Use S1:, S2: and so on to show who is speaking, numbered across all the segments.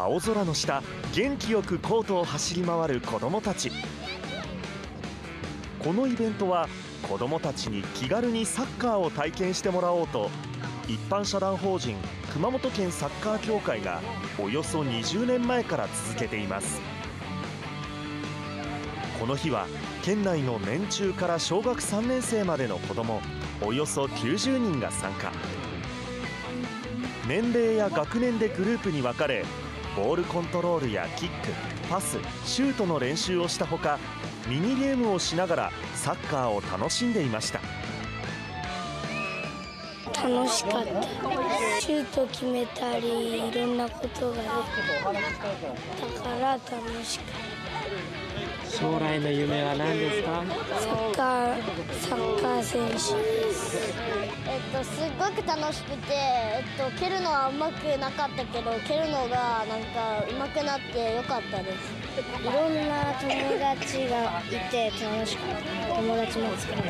S1: 青空の下元気よくコートを走り回る子どもたち。このイベントは子どもたちに気軽にサッカーを体験してもらおうと一般社団法人熊本県サッカー協会がおよそ20年前から続けています。この日は県内の年中から小学3年生までの子どもおよそ90人が参加。年齢や学年でグループに分かれボールコントロールやキックパスシュートの練習をしたほかミニゲームをしながらサッカーを楽しんでいました。
S2: 楽しかった。シュート決めたりいろんなことができたから楽しかった。
S3: 将来の夢は何ですか？
S2: サッカーサッカー選手です。
S4: えっと、すっごく楽しくて、えっと、蹴るのはうまくなかったけど蹴るのがなんかうまくなってよかったです。
S2: いろんな友達がいて楽しかった。友達も作れ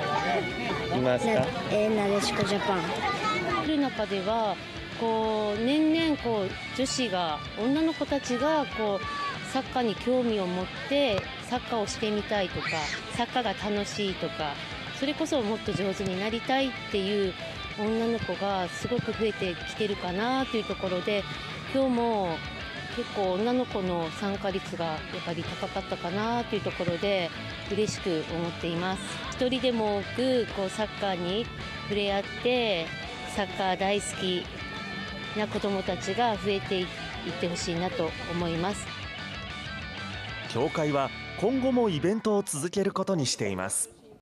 S2: た
S3: いますか？
S2: えー、なでしこジャパン。
S5: いる中ではこう年々こう女子が女の子たちがこうサッカーに興味を持ってサッカーをしてみたいとかサッカーが楽しいとかそれこそもっと上手になりたいっていう女の子がすごく増えてきてるかなというところで今日も結構女の子の参加率がやっぱり高かったかなというところで嬉しく思っています。一人でも多くこうサッカーに触れ合ってサッカー大好きな子どもたちが増えていってほしいなと思います。
S1: 協会は今後もイベントを続けることにしています。